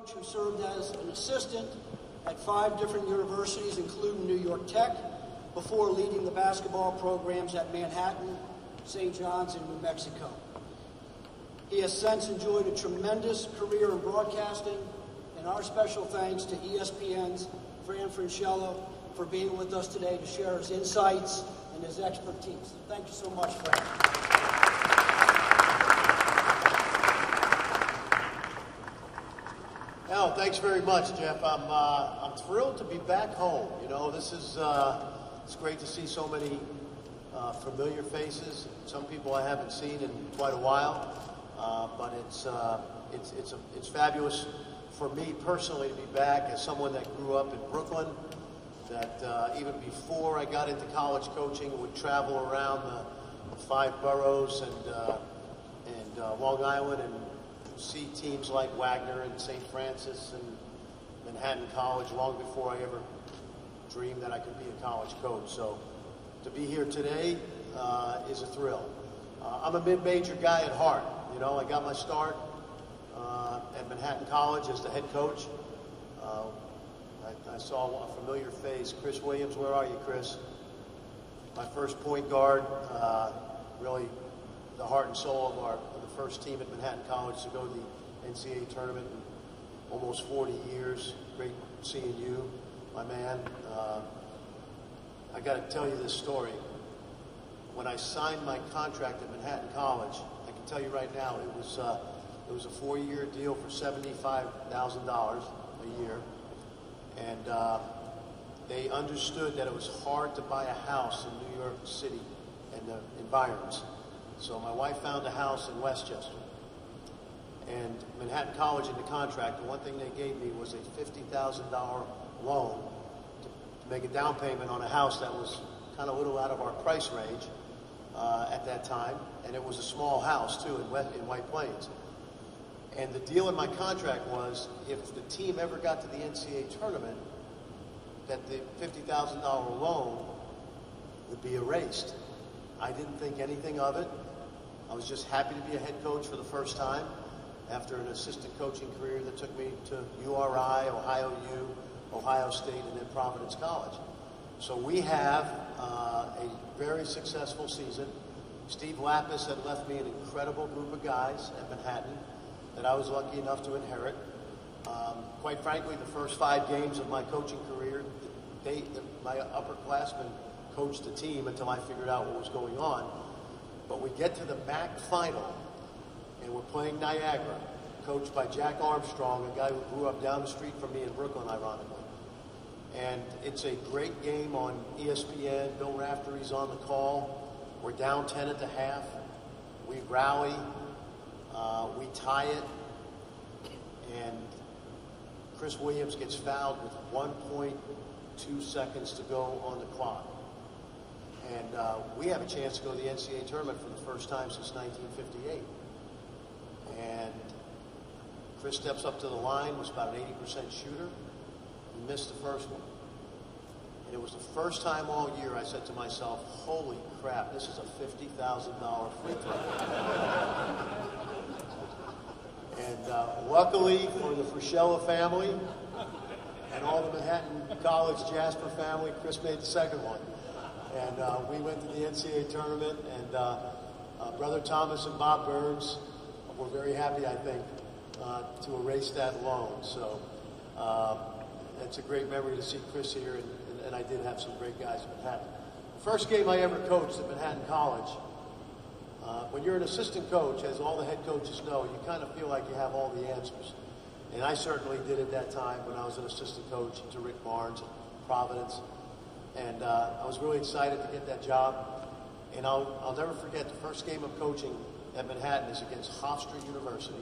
coach who served as an assistant at five different universities, including New York Tech, before leading the basketball programs at Manhattan, St. John's, and New Mexico. He has since enjoyed a tremendous career in broadcasting, and our special thanks to ESPN's Fran Fraschilla for being with us today to share his insights and his expertise. Thank you so much, Fran. Thanks very much, Jeff. I'm uh, I'm thrilled to be back home. You know, this is uh, it's great to see so many uh, familiar faces. Some people I haven't seen in quite a while, uh, but it's uh, it's it's a, it's fabulous for me personally to be back as someone that grew up in Brooklyn. That uh, even before I got into college coaching, would travel around the, the five boroughs and and Long Island and see teams like Wagner and St. Francis and Manhattan College long before I ever dreamed that I could be a college coach. So to be here today uh, is a thrill. Uh, I'm a mid-major guy at heart. You know, I got my start uh, at Manhattan College as the head coach. Uh, I, I saw a familiar face, Chris Williams. Where are you, Chris? My first point guard, uh, really the heart and soul of our of the first team at Manhattan College to go to the NCAA tournament in almost 40 years. Great seeing you, my man. Uh, I got to tell you this story. When I signed my contract at Manhattan College, I can tell you right now, it was uh, it was a four-year deal for seventy-five thousand dollars a year, and uh, they understood that it was hard to buy a house in New York City and the environs. So my wife found a house in Westchester. And Manhattan College in the contract, the one thing they gave me was a $50,000 loan to, to make a down payment on a house that was kind of a little out of our price range uh, at that time. And it was a small house, too, in, West, in White Plains. And the deal in my contract was if the team ever got to the NCAA tournament, that the $50,000 loan would be erased. I didn't think anything of it. I was just happy to be a head coach for the first time after an assistant coaching career that took me to URI, Ohio U, Ohio State, and then Providence College. So we have uh, a very successful season. Steve Lappas had left me an incredible group of guys at Manhattan that I was lucky enough to inherit. Um, quite frankly, the first five games of my coaching career, they, my upperclassmen coached the team until I figured out what was going on. But we get to the MAAC final, and we're playing Niagara, coached by Jack Armstrong, a guy who grew up down the street from me in Brooklyn, ironically. And it's a great game on ESPN. Bill Raftery's on the call. We're down 10 at the half. We rally. Uh, we tie it. And Chris Williams gets fouled with 1.2 seconds to go on the clock. And uh, we have a chance to go to the NCAA tournament for the first time since 1958. And Chris steps up to the line, was about an 80% shooter. He missed the first one. And it was the first time all year I said to myself, holy crap, this is a $50,000 free throw. and uh, luckily for the Fraschilla family and all the Manhattan College Jasper family, Chris made the second one. And uh, we went to the NCAA tournament, and uh, uh, Brother Thomas and Bob Burns were very happy, I think, uh, to erase that loan. So um, it's a great memory to see Chris here, and, and, and I did have some great guys at Manhattan. The first game I ever coached at Manhattan College, uh, when you're an assistant coach, as all the head coaches know, you kind of feel like you have all the answers. And I certainly did at that time when I was an assistant coach to Rick Barnes at Providence. And uh, I was really excited to get that job. And I'll, I'll never forget the first game of coaching at Manhattan is against Hofstra University.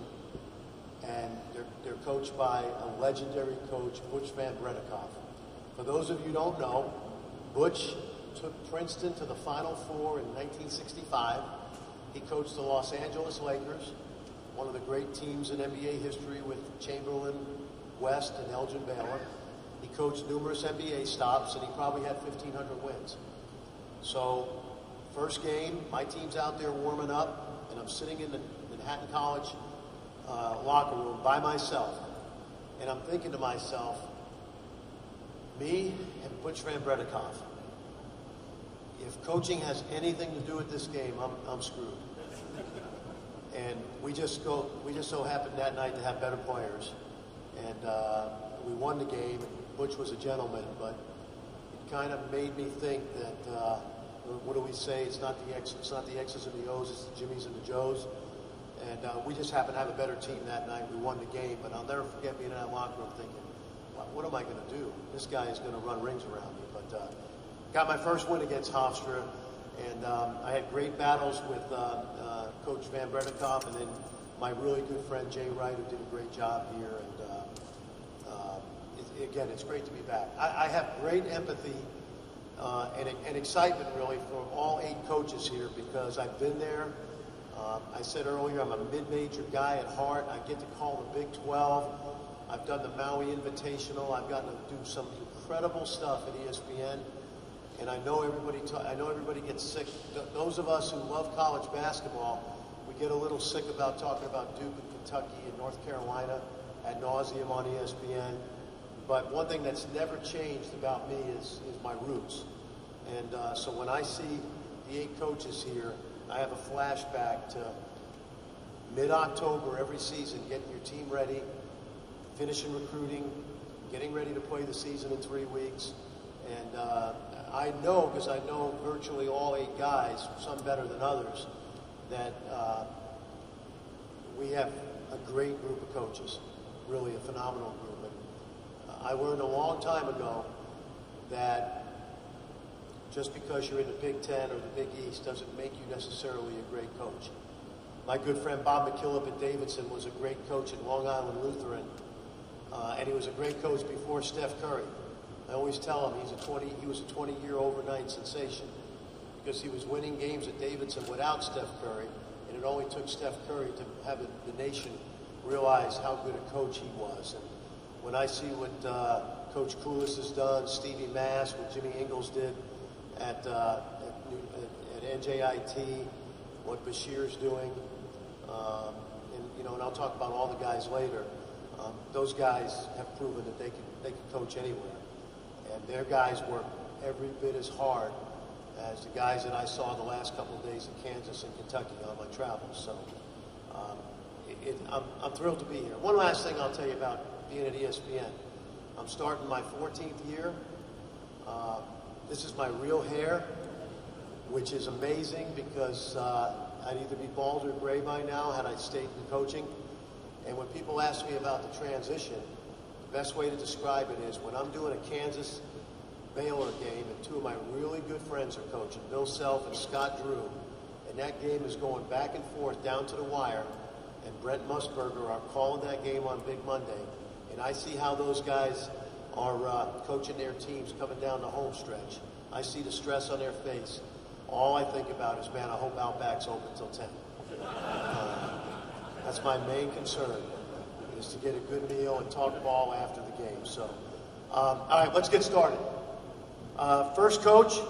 And they're, they're coached by a legendary coach, Butch Van Breda Kolff. For those of you who don't know, Butch took Princeton to the Final Four in 1965. He coached the Los Angeles Lakers, one of the great teams in NBA history with Chamberlain, West, and Elgin Baylor. He coached numerous NBA stops, and he probably had 1,500 wins. So, first game, my team's out there warming up, and I'm sitting in the Manhattan College uh, locker room by myself. and I'm thinking to myself, me and Butch Van Breda Kolff, if coaching has anything to do with this game, I'm, I'm screwed. And we just go, we just so happened that night to have better players, and uh, we won the game. Butch was a gentleman, but it kind of made me think that uh, what do we say? It's not the X, it's not the X's and the O's, it's the Jimmys and the Joes. And uh, we just happened to have a better team that night. We won the game, but I'll never forget being in that locker room thinking, what am I going to do? This guy is going to run rings around me. But uh, got my first win against Hofstra, and um, I had great battles with uh, uh, Coach Van Breda Kolff, and then my really good friend Jay Wright, who did a great job here. And again, it's great to be back. I, I have great empathy uh, and, and, excitement, really, for all eight coaches here because I've been there. Uh, I said earlier, I'm a mid-major guy at heart. I get to call the Big 12. I've done the Maui Invitational. I've gotten to do some incredible stuff at ESPN. And I know everybody. I know everybody gets sick. Th- those of us who love college basketball, we get a little sick about talking about Duke and Kentucky and North Carolina ad nauseum on ESPN. But one thing that's never changed about me is, is my roots. And uh, so when I see the eight coaches here, I have a flashback to mid-October every season, getting your team ready, finishing recruiting, getting ready to play the season in three weeks. And uh, I know, because I know virtually all eight guys, some better than others, that uh, we have a great group of coaches, really a phenomenal group. And I learned a long time ago that just because you're in the Big Ten or the Big East doesn't make you necessarily a great coach. My good friend Bob McKillop at Davidson was a great coach at Long Island Lutheran, uh, and he was a great coach before Steph Curry. I always tell him he's a 20, he was a 20-year overnight sensation because he was winning games at Davidson without Steph Curry, and it only took Steph Curry to have the nation realize how good a coach he was. And when I see what uh, Coach Cluess has done, Stevie Mass, what Jimmy Engles did at, uh, at, at, NJIT, what Bashir's doing, um, and you know, and I'll talk about all the guys later. Um, those guys have proven that they can they can coach anywhere and their guys work every bit as hard as the guys that I saw the last couple of days in Kansas and Kentucky on my travels. So um, it, it, I'm, I'm thrilled to be here. One last thing I'll tell you about being at ESPN. I'm starting my 14th year. Uh, this is my real hair, which is amazing because uh, I'd either be bald or gray by now had I stayed in coaching. And when people ask me about the transition, the Best way to describe it is when I'm doing a Kansas Baylor game and two of my really good friends are coaching, Bill Self and Scott Drew, and that game is going back and forth down to the wire, and Brent Musburger are calling that game on Big Monday, and I see how those guys are uh, coaching their teams coming down the home stretch. I see the stress on their face. All I think about is, man, I hope Outback's open till 10. Uh, that's my main concern is to get a good meal and talk ball after the game. So, um, all right, let's get started. Uh, first coach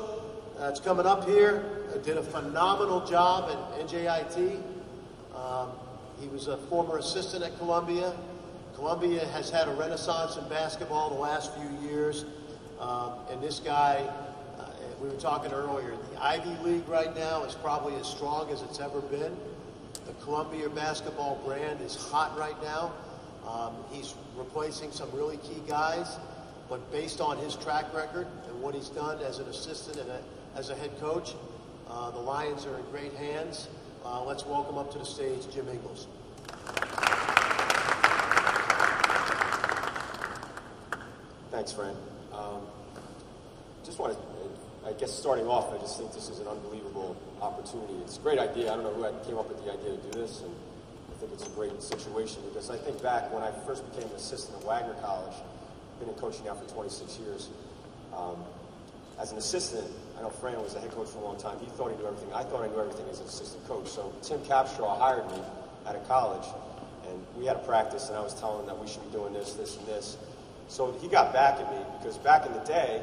that's coming up here did a phenomenal job at NJIT. Um, he was a former assistant at Columbia. Columbia has had a renaissance in basketball the last few years. Um, and this guy, uh, we were talking earlier, the Ivy League right now is probably as strong as it's ever been. The Columbia basketball brand is hot right now. Um, he's replacing some really key guys, but based on his track record and what he's done as an assistant and a, as a head coach, uh, the Lions are in great hands. Uh, let's welcome up to the stage Jim Engles. Thanks, Fran. Um, just want to, I guess starting off, I just think this is an unbelievable opportunity. It's a great idea. I don't know who came up with the idea to do this, and I think it's a great situation because I think back when I first became an assistant at Wagner College, been in coaching now for 26 years. Um, as an assistant, I know Fran was the head coach for a long time. He thought he knew everything. I thought I knew everything as an assistant coach. So Tim Capstraw hired me out of college, and we had a practice, and I was telling him that we should be doing this, this, and this. So he got back at me because back in the day,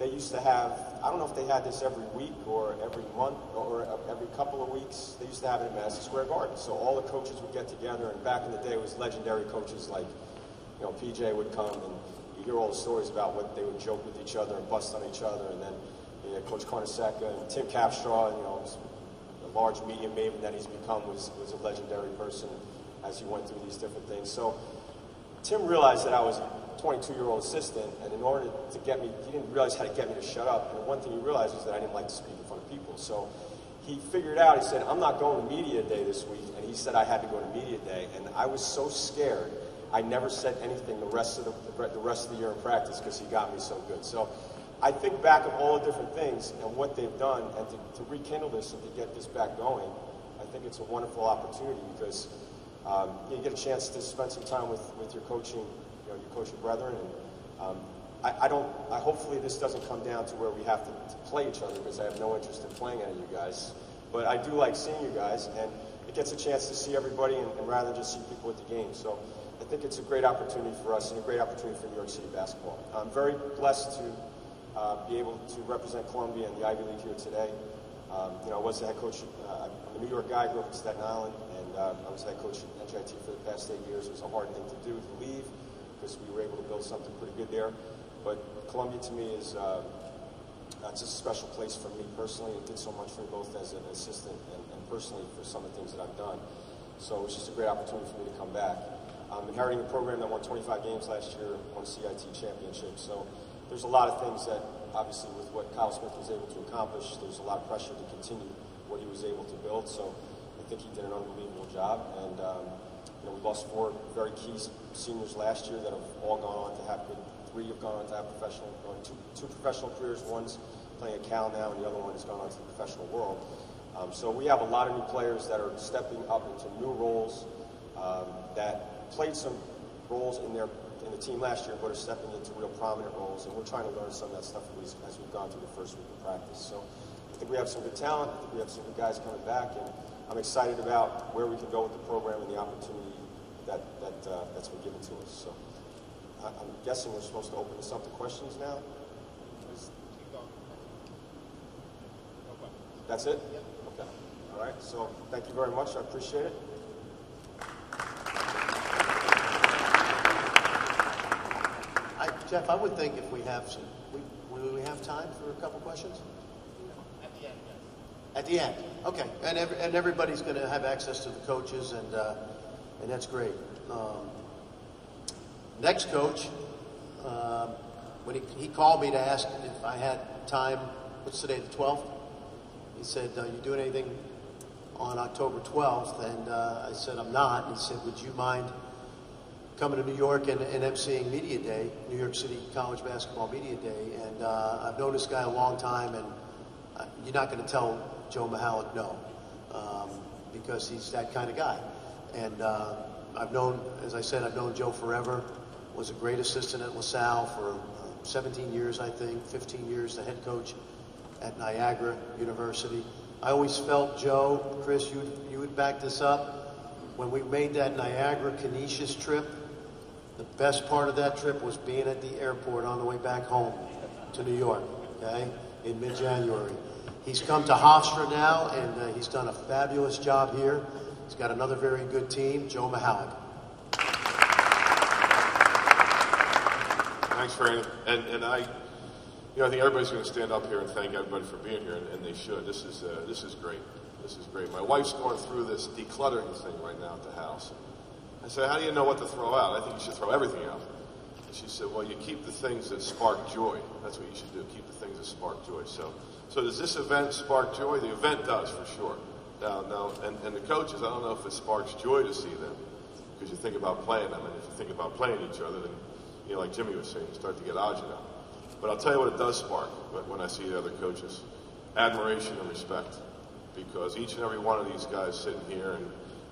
they used to have, I don't know if they had this every week or every month or every couple of weeks. They used to have it in Madison Square Garden. So all the coaches would get together, and back in the day, it was legendary coaches like you know, PJ would come and you hear all the stories about what they would joke with each other and bust on each other, and then you know, Coach Carnesecca and Tim Capstraw, you know, the large media maven that he's become was, was a legendary person as he went through these different things. So Tim realized that I was 22-year-old assistant, and in order to get me, he didn't realize how to get me to shut up. And the one thing he realized was that I didn't like to speak in front of people. So he figured out, he said, I'm not going to media day this week. And he said I had to go to media day. And I was so scared, I never said anything the rest of the, the rest of the year in practice because he got me so good. So I think back of all the different things and what they've done and to, to rekindle this and to get this back going, I think it's a wonderful opportunity because um, you get a chance to spend some time with, with your coaching, you know, your coaching brethren. And um, I, I, don't, I, hopefully this doesn't come down to where we have to, to play each other because I have no interest in playing any of you guys. But I do like seeing you guys, and it gets a chance to see everybody and, and rather than just see people at the game. So I think it's a great opportunity for us and a great opportunity for New York City basketball. I'm very blessed to uh, be able to represent Columbia in the Ivy League here today. Um, you know, I was the head coach. Uh, I'm a New York guy, grew up in Staten Island, and uh, I was head coach at NJIT for the past eight years. It was a hard thing to do to leave because we were able to build something pretty good there. But Columbia to me is uh, it's a special place for me personally. It did so much for me both as an assistant and, and personally for some of the things that I've done. So it's just a great opportunity for me to come back. I'm inheriting a program that won 25 games last year, won a CIT championship. So there's a lot of things that, obviously, with what Kyle Smith was able to accomplish, there's a lot of pressure to continue what he was able to build. So I think he did an unbelievable job. And, um, you know, we lost four very key seniors last year that have all gone on to have good, three have gone on to have professional, two, two professional careers. One's playing at Cal now, and the other one has gone on to the professional world. Um, so we have a lot of new players that are stepping up into new roles um, that played some roles in their in the team last year, but are stepping into real prominent roles, and we're trying to learn some of that stuff as, as we've gone through the first week of practice. So I think we have some good talent. I think we have some good guys coming back, and I'm excited about where we can go with the program and the opportunity that that uh, that's been given to us. So I, am guessing we're supposed to open this up to questions now. That's it. Okay. All right. So thank you very much. I appreciate it. Jeff, I would think if we have some, we, we have time for a couple questions? At the end, yes. At the end, okay. And, and everybody's going to have access to the coaches, and uh, and that's great. Um, next coach, uh, when he, he called me to ask if I had time, what's today, the 12th? He said, "Are you doing anything on October 12th?" And uh, I said, "I'm not." And he said, "Would you mind?" coming to New York and, and emceeing Media Day, New York City College Basketball Media Day. And uh, I've known this guy a long time, and uh, you're not going to tell Joe Mihalich no, um, because he's that kind of guy. And uh, I've known, as I said, I've known Joe forever. Was a great assistant at LaSalle for uh, 17 years, I think, 15 years, the head coach at Niagara University. I always felt, Joe, Chris, you you would back this up. When we made that Niagara Canisius trip, the best part of that trip was being at the airport on the way back home to New York, okay, in mid January. He's come to Hofstra now, and uh, he's done a fabulous job here. He's got another very good team, Joe Mihalich. Thanks, Franny. And, and I, you know, I think everybody's going to stand up here and thank everybody for being here, and, and they should. This is, uh, this is great. This is great. My wife's going through this decluttering thing right now at the house. I said, How do you know what to throw out? I think you should throw everything out. And she said, Well, you keep the things that spark joy. That's what you should do. Keep the things that spark joy. So, so does this event spark joy? The event does, for sure. Now, now and, and the coaches, I don't know if it sparks joy to see them because you think about playing them. And if you think about playing each other, then, you know, like Jimmy was saying, you start to get agita. But I'll tell you what it does spark when I see the other coaches admiration and respect. Because each and every one of these guys sitting here and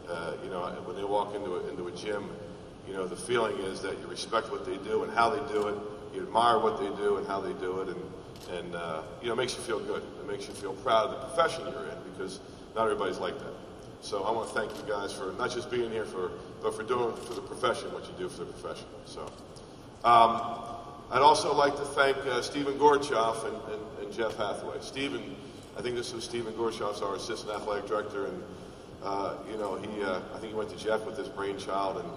uh, you know, when they walk into a, into a gym, you know, the feeling is that you respect what they do and how they do it. You admire what they do and how they do it, and and uh, you know, it makes you feel good. It makes you feel proud of the profession you're in because not everybody's like that. So I want to thank you guys for not just being here for, but for doing for the profession what you do for the profession. So um, I'd also like to thank uh, Stephen Gorchoff and, and, and Jeff Hathaway. Stephen, I think this was Stephen Gorchoff's our assistant athletic director and uh, you know, he, uh, I think he went to Jeff with this brainchild, and,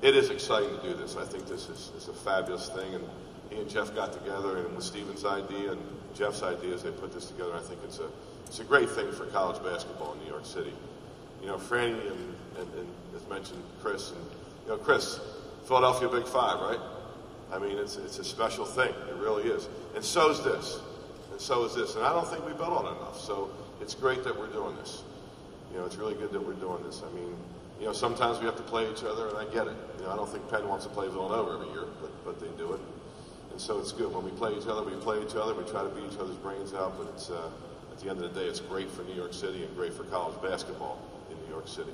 it is exciting to do this. I think this is, is a fabulous thing, and he and Jeff got together, and with Steven's idea and Jeff's ideas, they put this together. I think it's a it's a great thing for college basketball in New York City. You know, Franny and, and, and as mentioned, Chris, and you know, Chris, Philadelphia Big Five, right? I mean, it's it's a special thing. It really is, and so is this, and so is this, and I don't think we built on enough. So it's great that we're doing this. You know, it's really good that we're doing this. I mean, you know, sometimes we have to play each other, and I get it. You know, I don't think Penn wants to play Villanova every year, but but they do it, and so it's good when we play each other. We play each other. We try to beat each other's brains out, but it's uh, at the end of the day, it's great for New York City and great for college basketball in New York City.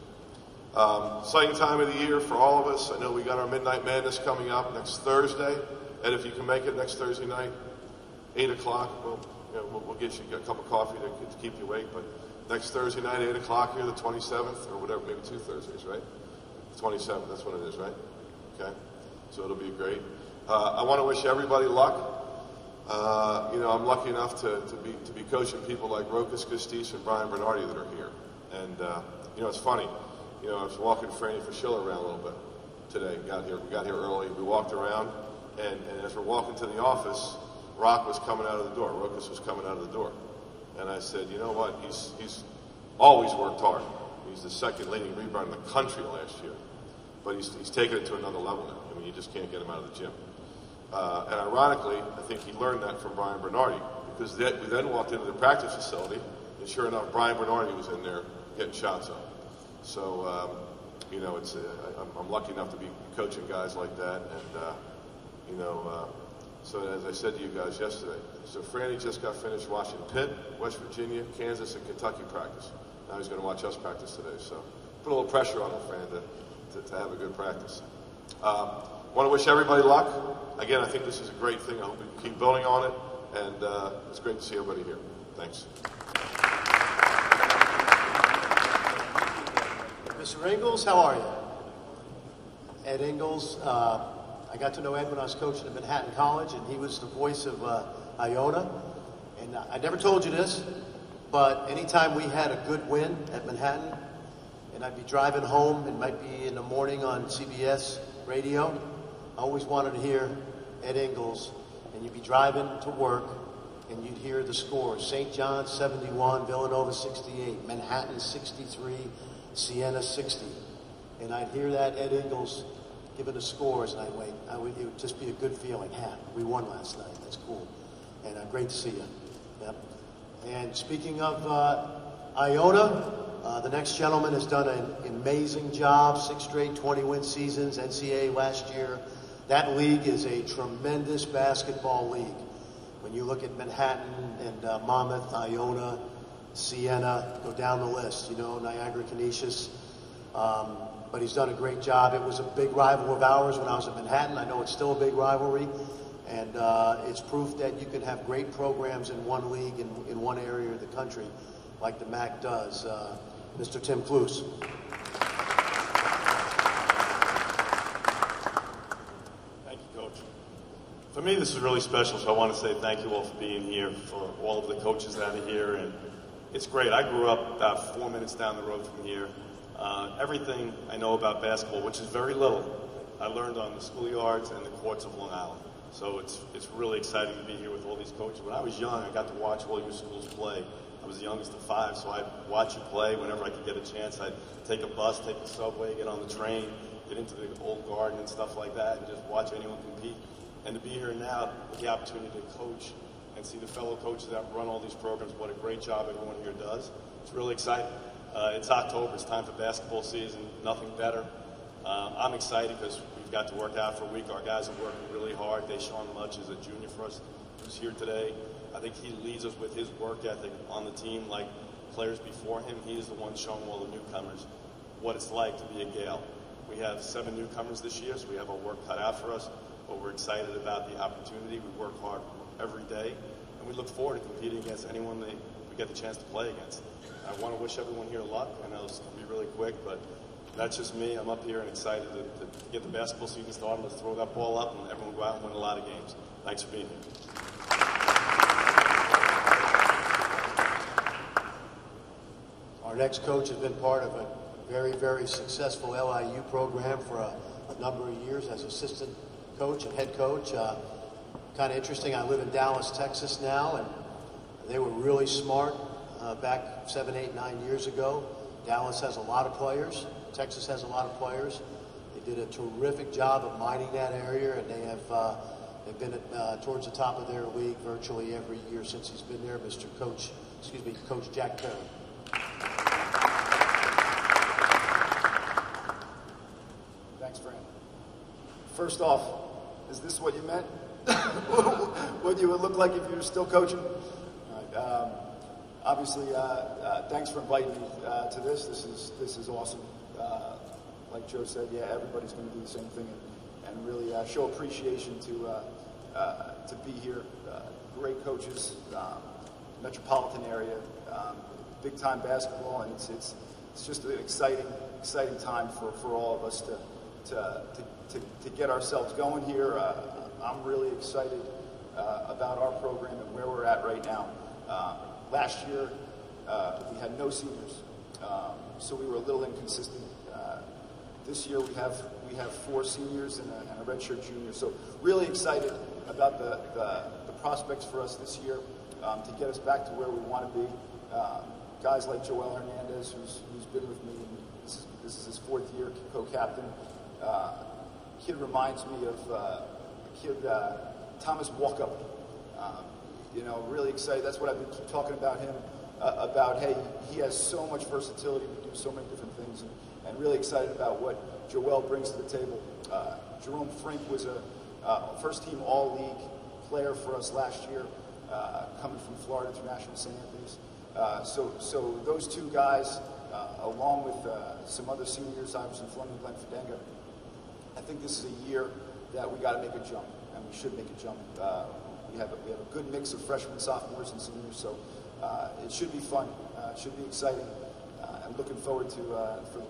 Um, exciting time of the year for all of us. I know we got our Midnight Madness coming up next Thursday. And if you can make it next Thursday night, 8 o'clock, well, you know, we'll, we'll get you a cup of coffee to, to keep you awake. But next Thursday night, 8 o'clock here, the 27th, or whatever, maybe two Thursdays, right? The 27th, that's what it is, right? Okay? So it'll be great. Uh, I want to wish everybody luck. Uh, you know, I'm lucky enough to, to be to be coaching people like Rokas Gustys and Brian Bernardi that are here. And uh, you know, it's funny. You know, I was walking Franny Fraschilla around a little bit today. Got here, we got here early. We walked around, and, and as we're walking to the office, Rock was coming out of the door. Rokas was coming out of the door, and I said, you know what? He's he's always worked hard. He's the second leading rebounder in the country last year, but he's he's taken it to another level now. I mean, you just can't get him out of the gym. Uh, and ironically, I think he learned that from Brian Bernardi because we then walked into the practice facility, and sure enough, Brian Bernardi was in there getting shots up. So, um, you know, it's uh, I'm, I'm, lucky enough to be coaching guys like that, and uh, you know, uh, so as I said to you guys yesterday, so Franny just got finished watching Pitt, West Virginia, Kansas, and Kentucky practice. Now he's going to watch us practice today. So, put a little pressure on him, Fran, to, to, to have a good practice. Um, want to wish everybody luck. Again, I think this is a great thing. I hope we keep building on it, and uh, it's great to see everybody here. Thanks. Mr. Ingles, how are you? Ed Ingles. Uh, I got to know Ed when I was coaching at Manhattan College, and he was the voice of uh, Iona. And I never told you this, but anytime we had a good win at Manhattan, and I'd be driving home, it might be in the morning on CBS radio, I always wanted to hear Ed Ingles, and you'd be driving to work, and you'd hear the score. St. John's 71, Villanova 68, Manhattan 63, Siena 60. And I'd hear that Ed Ingles giving the scores, and I'd wait. I would, it would just be a good feeling. Ha, we won last night. That's cool. And uh, great to see you. Yep. And speaking of uh, Iona, uh, the next gentleman has done an amazing job. Six straight 20 win seasons, NCAA last year. That league is a tremendous basketball league. When you look at Manhattan and uh, Monmouth, Iona, Siena, go down the list, you know, Niagara Canisius. Um, but he's done a great job. It was a big rival of ours when I was at Manhattan. I know it's still a big rivalry. And uh, it's proof that you can have great programs in one league in, in one area of the country, like the MAAC does. Uh, Mr. Tim Cluess. For me, this is really special, so I want to say thank you all for being here, for all of the coaches that are here, and it's great. I grew up about four minutes down the road from here. Uh, everything I know about basketball, which is very little, I learned on the schoolyards and the courts of Long Island. So it's it's really exciting to be here with all these coaches. When I was young, I got to watch all your schools play. I was the youngest of five, so I'd watch you play whenever I could get a chance. I'd take a bus, take the subway, get on the train, get into the old garden and stuff like that, and just watch anyone compete. And to be here now with the opportunity to coach and see the fellow coaches that run all these programs, what a great job everyone here does. It's really exciting. Uh, it's October. It's time for basketball season. Nothing better. Uh, I'm excited because we've got to work out for a week. Our guys are working really hard. Deshaun Mudge is a junior for us who's here today. I think he leads us with his work ethic on the team like players before him. He is the one showing all the newcomers what it's like to be a Gale. We have seven newcomers this year, so we have our work cut out for us but we're excited about the opportunity. We work hard every day, and we look forward to competing against anyone that we get the chance to play against. I want to wish everyone here luck. I know it's going to be really quick, but that's just me. I'm up here and excited to, to get the basketball season started. Let's throw that ball up, and everyone go out and win a lot of games. Thanks for being here. Our next coach has been part of a very, very successful LIU program for a, a number of years as assistant coach and head coach. Uh, kind of interesting. I live in Dallas, Texas now, and they were really smart uh, back seven, eight, nine years ago. Dallas has a lot of players. Texas has a lot of players. They did a terrific job of mining that area, and they have uh, they've been at, uh, towards the top of their league virtually every year since he's been there. Mr. Coach, excuse me, Coach Jack Perri. Thanks, Fran. First off, is this what you meant? what you would look like if you were still coaching? Right, um, obviously, uh, uh, thanks for inviting me uh, to this. This is this is awesome. Uh, like Joe said, yeah, everybody's going to do the same thing and, and really uh, show appreciation to uh, to be here. Great coaches, um, metropolitan area, um, big time basketball, and it's it's it's just an exciting exciting time for, for all of us to to, to, to, get ourselves going here. Uh, I'm really excited uh, about our program and where we're at right now. Uh, last year, uh, we had no seniors, um, so we were a little inconsistent. Uh, this year, we have we have four seniors and a, and a redshirt junior. So really excited about the, the, the prospects for us this year um, to get us back to where we want to be. Um, guys like Joel Hernandez, who's, who's been with me, this is, this is his fourth year co-captain. Uh, kid reminds me of uh, kid, uh, Thomas Walkup. Um, you know, really excited. That's what I've been talking about him, uh, about, hey, he has so much versatility to do so many different things, and, and really excited about what Joel brings to the table. Uh, Jerome Frink was a uh, first team All League player for us last year, coming from Florida International St. Anthony's. Uh, so, so those two guys, uh, along with uh, some other seniors, I Iverson Fleming, Glenn Fidenga, I think this is a year that we got to make a jump, and we should make a jump. Uh, we have a, we have a good mix of freshmen, sophomores, and seniors, so uh, it should be fun. Uh, it should be exciting. Uh, I'm looking forward to uh, for,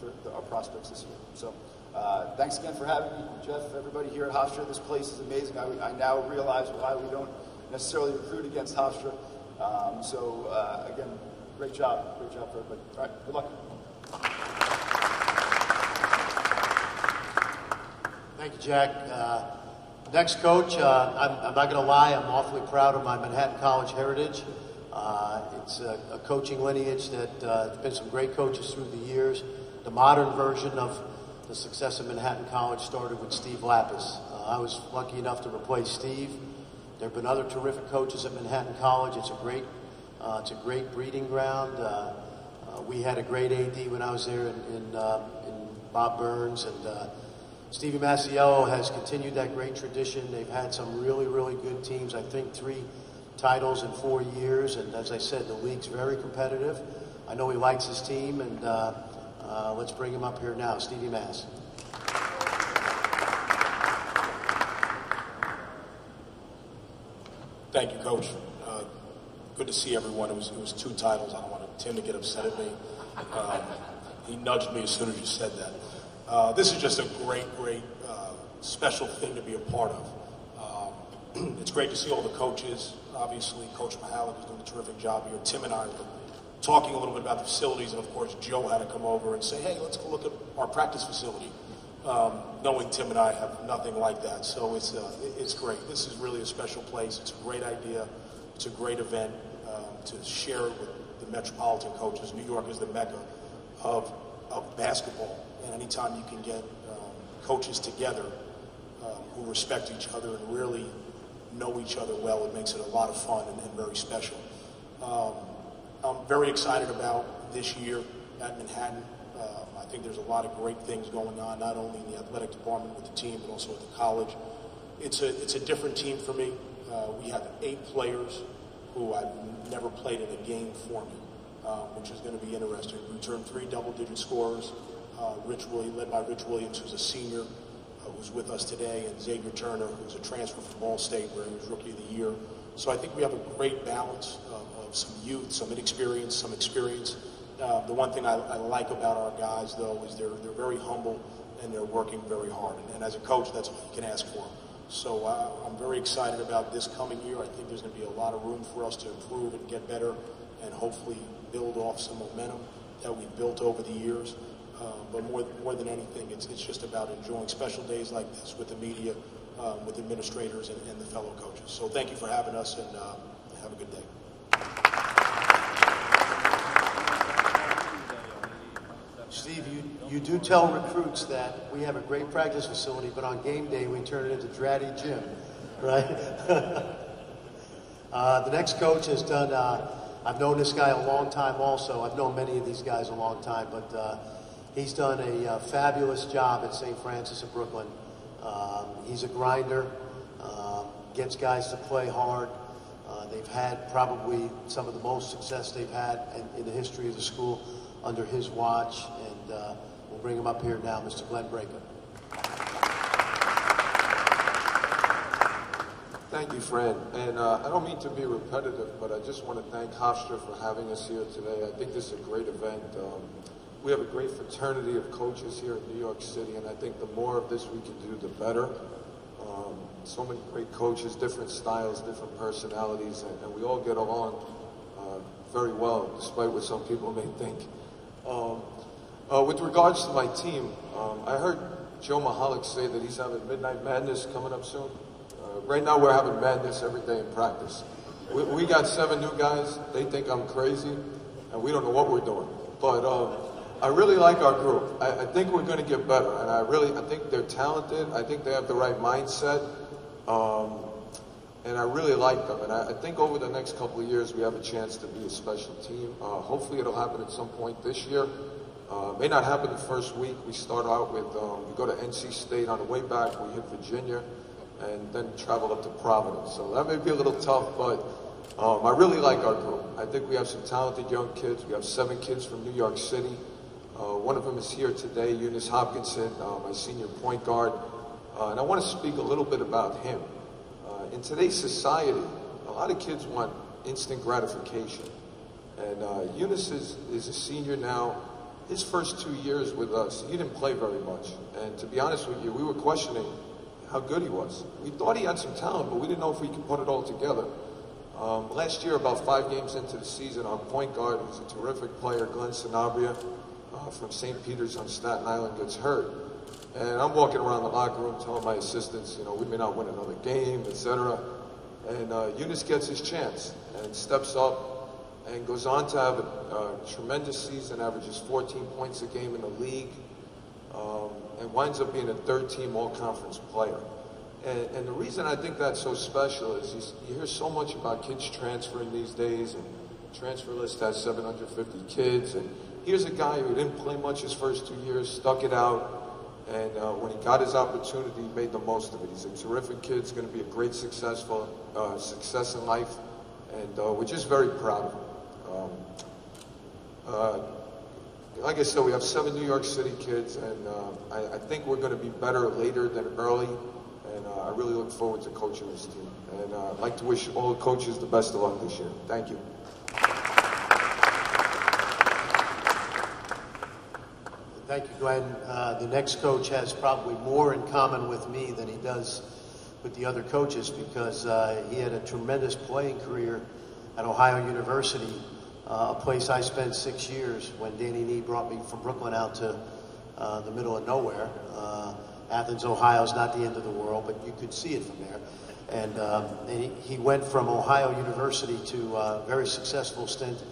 for the, our prospects this year. So. Uh, thanks again for having me, Jeff. Everybody here at Hofstra. This place is amazing. I, I now realize why we don't necessarily recruit against Hofstra. Um, so again, great job, great job for everybody. All right, good luck. Thank you, Jack. Uh, next coach, uh, I'm, I'm, not going to lie, I'm awfully proud of my Manhattan College heritage. Uh, it's a, a, coaching lineage that uh, there's been some great coaches through the years. The modern version of the success of Manhattan College started with Steve Lappas. Uh, I was lucky enough to replace Steve. There have been other terrific coaches at Manhattan College. It's a great, uh, it's a great breeding ground. we had a great AD when I was there in, in, in Bob Burns and Stevie Masiello has continued that great tradition. They've had some really, really good teams. I think three titles in four years. And as I said, the league's very competitive. I know he likes his team, and uh, uh, let's bring him up here now. Stevie Mass. Thank you, Coach. Uh, good to see everyone. It was, it was two titles. I don't want Tim to get upset at me. Um, he nudged me as soon as you said that. Uh, this is just a great, great, uh, special thing to be a part of. Um, it's great to see all the coaches. Obviously, Coach Mihalich is doing a terrific job here. Tim and I were talking a little bit about the facilities, and of course, Joe had to come over and say, hey, let's go look at our practice facility. Um, knowing Tim and I have nothing like that. So it's, uh, it's great. This is really a special place. It's a great idea. It's a great event um, to share it with the metropolitan coaches. New York is the mecca of, of basketball. And anytime you can get um, coaches together um, who respect each other and really know each other well, it makes it a lot of fun and, and very special. Um, I'm very excited about this year at Manhattan. Uh, I think there's a lot of great things going on, not only in the athletic department with the team, but also at the college. It's a, it's a different team for me. Uh, we have eight players who I've never played in a game for me, uh, which is going to be interesting. We turned three double-digit scorers uh, Rich Williams, led by Rich Williams, who's a senior, uh, who's with us today, and Xavier Turner, who's a transfer from Ball State, where he was Rookie of the Year. So I think we have a great balance of, some youth, some inexperience, some experience. Uh, the one thing I, I, like about our guys, though, is they're they're very humble and they're working very hard. And, and as a coach, that's all you can ask for. So uh, I'm very excited about this coming year. I think there's going to be a lot of room for us to improve and get better, and hopefully build off some momentum that we've built over the years. Uh, but more, more than anything, it's, it's just about enjoying special days like this with the media, um, with administrators and, and the fellow coaches. So thank you for having us and uh, have a good day. Steve, you, you do tell recruits that we have a great practice facility, but on game day we turn it into Draddy Gym, right? uh, the next coach has done, uh, I've known this guy a long time also. I've known many of these guys a long time, but uh, he's done a uh, fabulous job at St. Francis of Brooklyn. Um, he's a grinder, um, gets guys to play hard. Uh, they've had probably some of the most success they've had in, in the history of the school under his watch, and uh, we'll bring him up here now, Mr. Glenn Braica. Thank you, Fran. And uh, I don't mean to be repetitive, but I just want to thank Hofstra for having us here today. I think this is a great event. Um, we have a great fraternity of coaches here in New York City, and I think the more of this we can do, the better. Um, so many great coaches, different styles, different personalities, and, and we all get along uh, very well, despite what some people may think. Um, uh, with regards to my team, um, I heard Joe Mihalich say that he's having Midnight Madness coming up soon. Uh, right now, we're having madness every day in practice. We, we, got seven new guys. They think I'm crazy, and we don't know what we're doing. But um, I really like our group. I, I think we're going to get better, and I really, I think they're talented. I think they have the right mindset. Um, and I really like them. And I, I, think over the next couple of years, we have a chance to be a special team. Uh, hopefully, it'll happen at some point this year. Uh, may not happen the first week. We start out with um, we go to NC State on the way back. We hit Virginia, and then travel up to Providence. So that may be a little tough, but um, I really like our group. I think we have some talented young kids. We have seven kids from New York City. Uh, one of them is here today, Yunus Hopkinson, uh, my senior point guard. Uh, and I want to speak a little bit about him in today's society, a lot of kids want instant gratification. And uh, Yunus is, is a senior now. His first two years with us, he didn't play very much. And to be honest with you, we were questioning how good he was. We thought he had some talent, but we didn't know if we could put it all together. Um, last year, about five games into the season, our point guard, who's a terrific player, Glenn Sanabria, uh, from St. Peter's on Staten Island, gets hurt. And I'm walking around the locker room telling my assistants, you know, we may not win another game, etc. And uh, Yunus gets his chance and steps up and goes on to have a, a tremendous season, averages 14 points a game in the league, um, and winds up being a third-team all-conference player. And, and, the reason I think that's so special is you, you hear so much about kids transferring these days, and transfer list has 750 kids, and here's a guy who didn't play much his first two years, stuck it out, and uh, when he got his opportunity, he made the most of it. He's a terrific kid. He's going to be a great successful uh, success in life, and uh, we're just very proud of him. Um, uh, like I said, we have seven New York City kids, and uh, I, I, think we're going to be better later than early. And uh, I really look forward to coaching this team. And I'd like to wish all the coaches the best of luck this year. Thank you. Thank you, Glenn. Uh, the next coach has probably more in common with me than he does with the other coaches because uh, he had a tremendous playing career at Ohio University, uh, a place I spent six years when Danny Nee brought me from Brooklyn out to uh, the middle of nowhere. Uh, Athens, Ohio is not the end of the world, but you could see it from there. And, um, and he, he, went from Ohio University to a very successful stint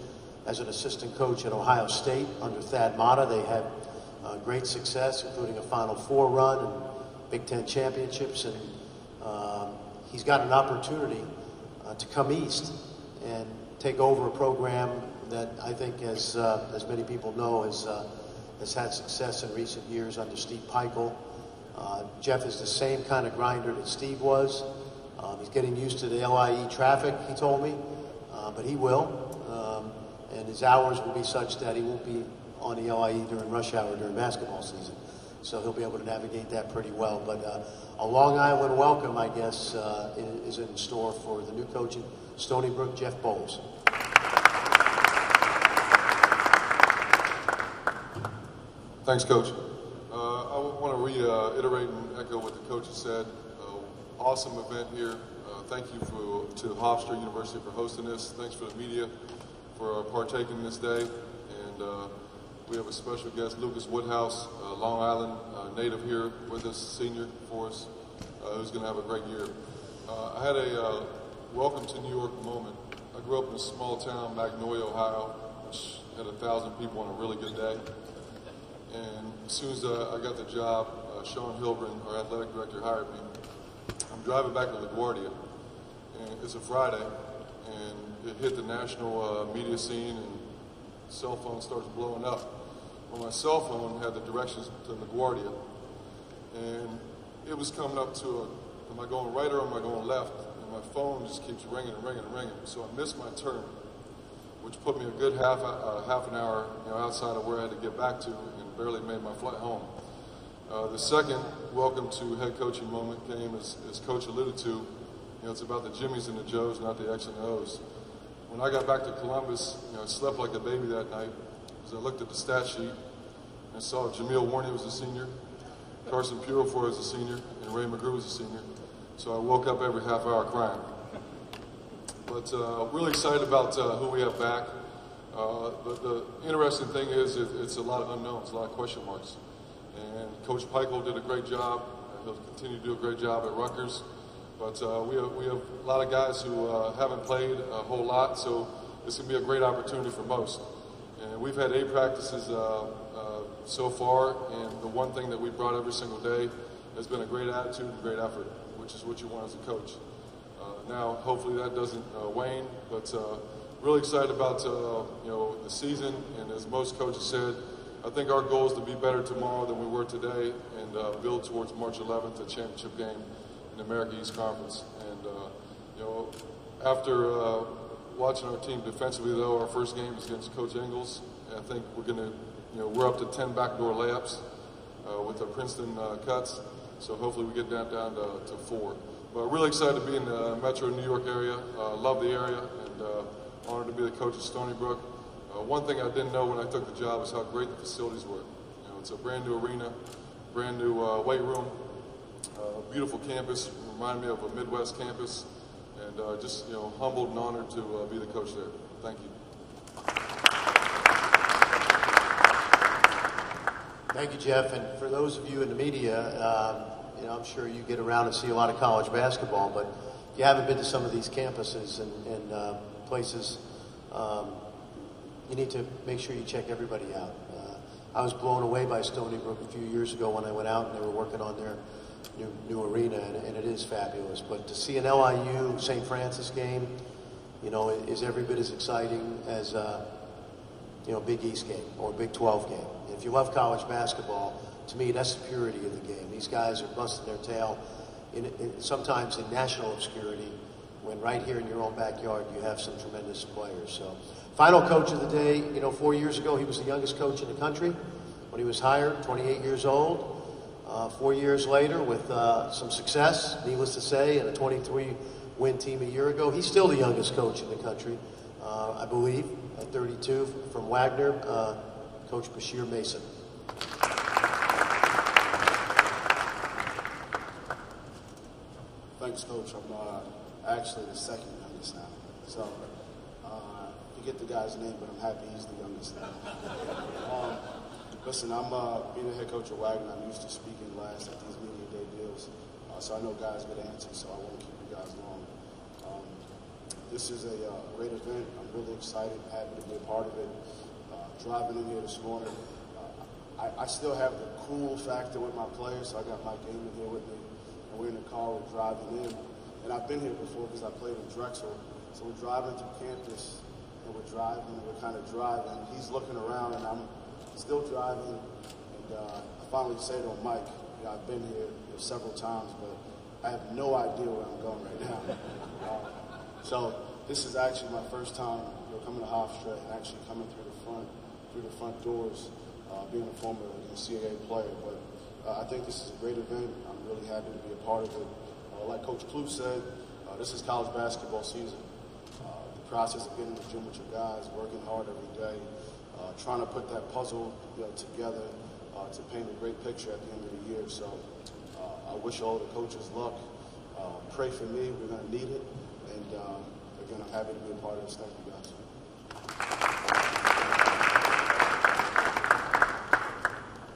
as an assistant coach at Ohio State under Thad Matta. They had uh, great success, including a Final Four run and Big Ten championships. And um, he's got an opportunity uh, to come east and take over a program that I think, as uh, as many people know, has uh, has had success in recent years under Steve Pikiell. Uh, Jeff is the same kind of grinder that Steve was. Um, he's getting used to the LIE traffic, he told me, uh, but he will. Um, and his hours will be such that he won't be on the LIE during rush hour during basketball season. So he'll be able to navigate that pretty well. But uh, a Long Island welcome, I guess, uh, is in store for the new coach in Stony Brook, Jeff Boals. Thanks, Coach. Uh, I want to reiterate and echo what the coach has said. Uh, awesome event here. Uh, thank you for, to Hofstra University for hosting this. Thanks for the media for partaking in this day. And uh, We have a special guest, Lucas Woodhouse, uh, Long Island uh, native here with us, senior for us, uh, who's going to have a great year. Uh, I had a uh, welcome to New York moment. I grew up in a small town, Magnolia, Ohio, which had a thousand people on a really good day. And as soon as uh, I got the job, Shawn Heilbron, our athletic director, hired me. I'm driving back to LaGuardia, and it's a Friday, and it hit the national media scene, and cell phone starts blowing up. Well, my cell phone had the directions to LaGuardia, and it was coming up to a, am I going right or am I going left? And my phone just keeps ringing and ringing and ringing. So I missed my turn, which put me a good half, uh, half an hour you know, outside of where I had to get back to and barely made my flight home. Uh, the second welcome to head coaching moment came, as, as Coach alluded to, you know, it's about the Jimmies and the Joes, not the X and O's. When I got back to Columbus, you know, I slept like a baby that night because I looked at the stat sheet and saw Jameel Warney was a senior, Carson Puriefoy was a senior, and Ray McGrew was a senior. So I woke up every half hour crying. But uh, really excited about uh, who we have back. Uh, the, the, interesting thing is it, it's a lot of unknowns, a lot of question marks. And Coach Pikiell did a great job. He'll continue to do a great job at Rutgers. But uh, we, have, we have a lot of guys who uh, haven't played a whole lot, so this can be a great opportunity for most. And we've had eight practices uh, so far, and the one thing that we brought every single day has been a great attitude and great effort, which is what you want as a coach. Uh, now, hopefully that doesn't uh, wane, but uh, really excited about uh, you know the season. And as most coaches said, I think our goal is to be better tomorrow than we were today, and uh, build towards March 11th, a championship game the America East Conference. And uh, you know, after watching our team defensively, though, our first game is against Coach Engles. I think we're going to you know, we're up to 10 backdoor layups uh, with the Princeton uh, cuts. So hopefully we get down down to, to, four. But really excited to be in the Metro New York area. Uh, love the area and uh, honored to be the coach of Stony Brook. Uh, one thing I didn't know when I took the job was how great the facilities were. You know, it's a brand new arena, brand new uh, weight room, beautiful campus. Remind me of a Midwest campus, and just you know humbled and honored to be the coach there. Thank you. Thank you, Jeff. And for those of you in the media, um, you know, I'm sure you get around and see a lot of college basketball, but if you haven't been to some of these campuses and, and uh, places, um, you need to make sure you check everybody out. Uh, I was blown away by Stony Brook a few years ago when I went out and they were working on their new, new arena, and, and it is fabulous. But to see an LIU St. Francis game, you know, is every bit as exciting as, uh, you know, Big East game or Big 12 game if you love college basketball, to me, that's the purity of the game. These guys are busting their tail, in, in, sometimes in national obscurity, when right here in your own backyard you have some tremendous players. So, final coach of the day, you know, four years ago he was the youngest coach in the country when he was hired, 28 years old. Uh, four years later, with uh, some success, needless to say, and a 23 win team a year ago, he's still the youngest coach in the country, uh, I believe, at 32 from Wagner. Uh, Coach Bashir Mason. Thanks, Coach. I'm uh, actually the second youngest now. So, forget the guy's name, but I'm happy he's the youngest now. um, listen, I'm uh, being the head coach of Wagner. I'm used to speaking last at these media day deals, uh, so I know guys get answers, so I won't keep you guys long. Um, this is a uh, great event. I'm really excited, happy to be a part of it driving in here this morning. Uh, I, I, still have the cool factor with my players, so I got Mike Gaiman here with me, and we're in the car, we're driving in. And I've been here before because I played in Drexel. So we're driving through campus, and we're driving, and we're kind of driving. He's looking around, and I'm still driving. And uh, I finally say to Mike, you know, I've been here you know, several times, but I have no idea where I'm going right now. uh, so this is actually my first time you know, coming to Hofstra and actually coming through the front through the front doors, uh, being a former CAA player. But uh, I think this is a great event. I'm really happy to be a part of it. Uh, like Coach Cluess said, uh, this is college basketball season. Uh, the process of getting in the gym with your guys, working hard every day, uh, trying to put that puzzle you know, together to paint a great picture at the end of the year. So I wish all the coaches luck. pray for me. We're going to need it. And um, again, I'm happy to be a part of this. Thank you, guys.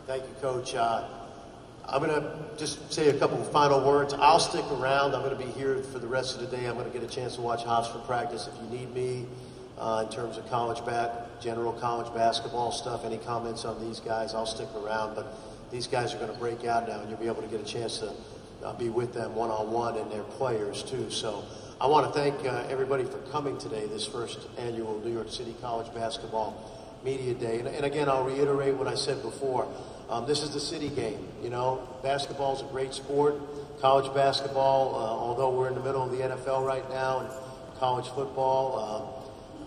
Thank you, Coach. Uh, I'm going to just say a couple of final words. I'll stick around. I'm going to be here for the rest of the day. I'm going to get a chance to watch Hofstra practice. If you need me uh, in terms of college bat, general college basketball stuff, any comments on these guys, I'll stick around. But these guys are going to break out now, and you'll be able to get a chance to uh, be with them one on one and their players too. So I want to thank uh, everybody for coming today, this first annual New York City College Basketball Media Day. And, and again, I'll reiterate what I said before. Um, this is the city game. You know, basketball is a great sport. College basketball, uh, although we're in the middle of the NFL right now and college football,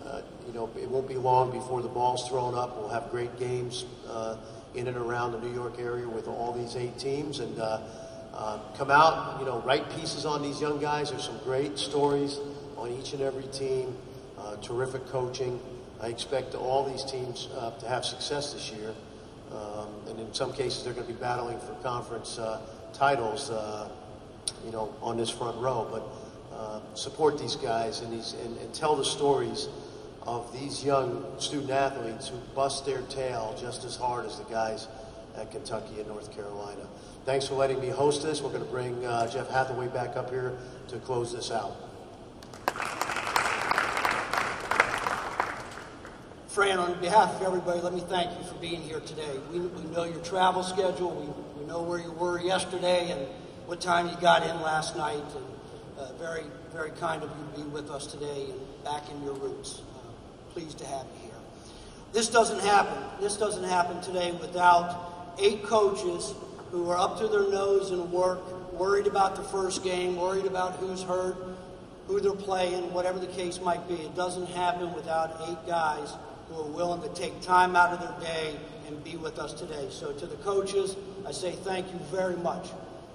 uh, uh, you know, it won't be long before the ball's thrown up. We'll have great games uh, in and around the New York area with all these eight teams. And uh, uh, come out, you know, write pieces on these young guys. There's some great stories on each and every team. terrific coaching. I expect all these teams to have success this year. Um, and in some cases, they're going to be battling for conference uh, titles, uh, you know, on this front row. But uh, support these guys and, these, and, and tell the stories of these young student athletes who bust their tail just as hard as the guys at Kentucky and North Carolina. Thanks for letting me host this. We're going to bring uh, Jeff Hathaway back up here to close this out. Fran, on behalf of everybody, let me thank you for being here today. We, we know your travel schedule. We, we know where you were yesterday and what time you got in last night. And uh, very, very kind of you to be with us today and back in your roots. Pleased to have you here. This doesn't happen. This doesn't happen today without eight coaches who are up to their nose in work, worried about the first game, worried about who's hurt, who they're playing, whatever the case might be. It doesn't happen without eight guys who are willing to take time out of their day and be with us today. So to the coaches, I say thank you very much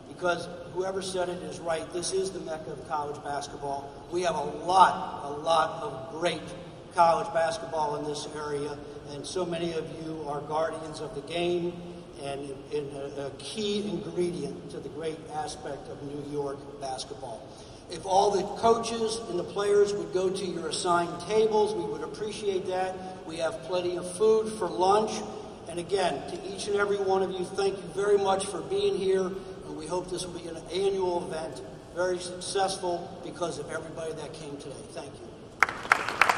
because whoever said it is right. This is the mecca of college basketball. We have a lot, a lot of great college basketball in this area, and so many of you are guardians of the game and, a, a key ingredient to the great aspect of New York basketball. If all the coaches and the players would go to your assigned tables, we would appreciate that. We have plenty of food for lunch. And again, to each and every one of you, thank you very much for being here. And we hope this will be an annual event, very successful because of everybody that came today. Thank you.